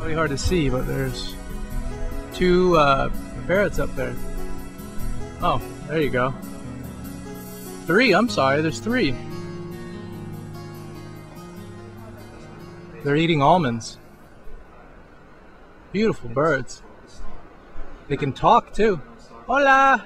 Really hard to see, but there's two uh, parrots up there. Oh, there you go. Three, I'm sorry, there's three. They're eating almonds. Beautiful birds. They can talk too. Hola!